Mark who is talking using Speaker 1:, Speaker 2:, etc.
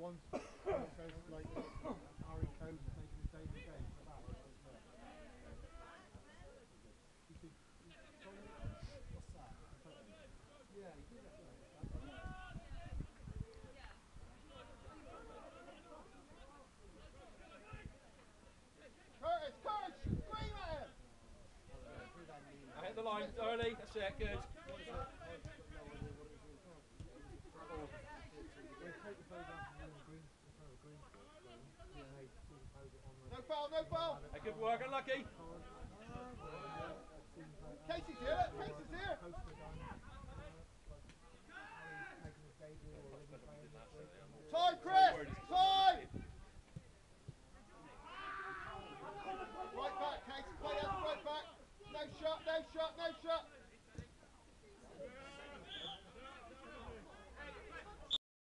Speaker 1: the ones says like Harry Code taking his day to day. You could, what's that?
Speaker 2: Yeah, you could
Speaker 3: Curtis, Curtis, scream at him!
Speaker 4: I hit the line early.
Speaker 2: That's it.
Speaker 4: Good.
Speaker 1: No foul, no foul. A good work, unlucky. Casey's here, Casey's here. Time,
Speaker 3: Chris! Time! Right back, Casey, play out right back. No shot, no shot, no shot.